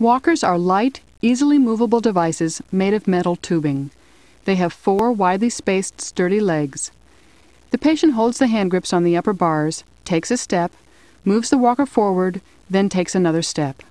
Walkers are light, easily movable devices made of metal tubing. They have four widely spaced, sturdy legs. The patient holds the hand grips on the upper bars, takes a step, moves the walker forward, then takes another step.